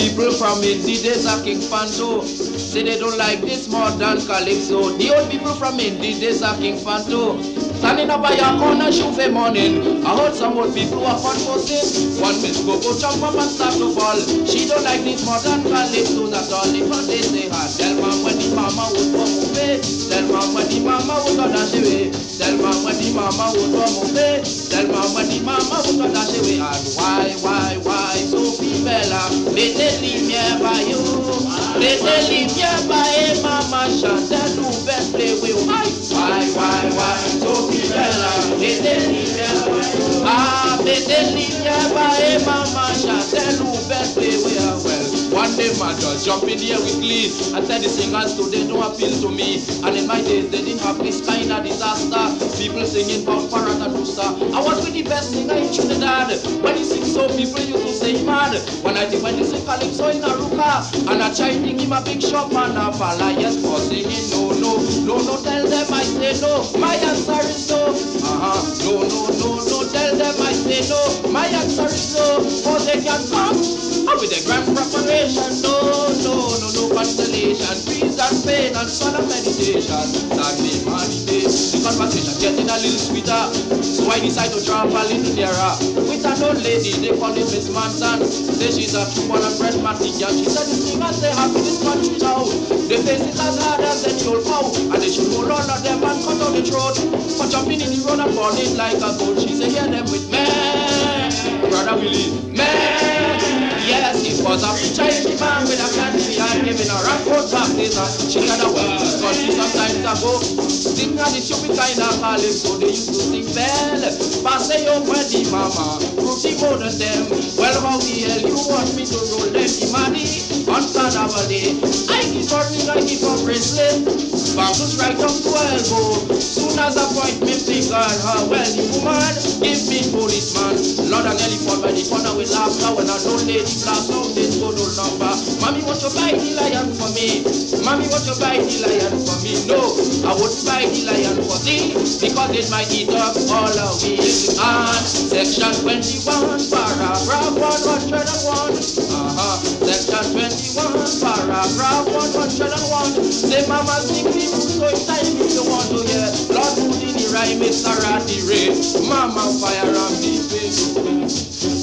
people from Indy, there's a King Fanto. Say they don't like this modern calypso. The old people from Indy, there's a King Fanto. Standing up by your corner, Juve morning. I heard some old people are fun posting. One Miss Coco jump up and start to fall. She don't like this modern calypso, that's all the fun they say hard. Tell mom when the mama would come away. Tell when the mama would go dash away. Tell when the mama would come away. Tell when the mama would go dash away. And why, why, Bella, laissez-les bien by you. Laissez-les bien by Mama Chantal, who best play with you. Why, why, why, why, Sophie Bella, laissez-les bien by you. Ah, laissez-les bien by Mama Chantal, who best play with you. Well, one day man just jump in here with glee and said the singers today don't appeal to me. And in my days they didn't have this kind of disaster. People singing about Paratadusa. I was with the best singer in Trinidad. When he sing so people used to say mad. When when he calypso in Aruka. And I try think him a big shop and a falla yes for singing no no no no tell them I say no. My answer is no. Uh-huh. No no no no tell them I say no. My answer is no. For they can come. And with the grand preparation, no, pain and solemn meditation. Sunday morning day, the conversation getting a little sweeter. So I decide to drop a little nearer. With an old lady, they call it Miss Manson. Say she's a true one of bread material. She said the singers they have in this country now. They face it as hard as any old cow. And they should hold on to them and cut out the throat. For jumping in the road and falling like a goat. She say, hear them with me. Brother Willie, man. Yes, it was a preacher man with a country and giving a rap road practice. She had a well country some time ago. Sing and the stupid kind of calypso they used to sing well. Pass a young wedding mama, more than them. Well, how the hell you want me to roll them the money on carnival day? I keep on ring, I keep on bracelet. Bangles right up to elbow. Soon as appointment figure her, well, the woman give me policeman. Lord, I nearly fall by the corner with laughter when I don't lady blast out this good old number. Mommy, want you buy the me? Mommy, want you buy the lion for me? No, I wouldn't buy the lion for thee because it might eat up all of me. And section 21, paragraph 101. Uh-huh. Section 21, paragraph 101. Say, Mama, sing me so it's time if you want to hear. Lord, put in the rhyme, it's a ratty ray. Mama, fire on me, baby.